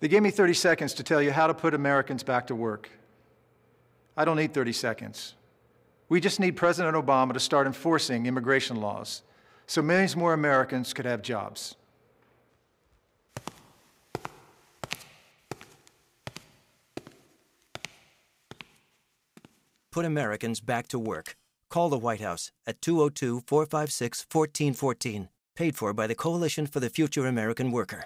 They gave me 30 seconds to tell you how to put Americans back to work. I don't need 30 seconds. We just need President Obama to start enforcing immigration laws so millions more Americans could have jobs. Put Americans back to work. Call the White House at 202 456 1414. Paid for by the Coalition for the Future American Worker.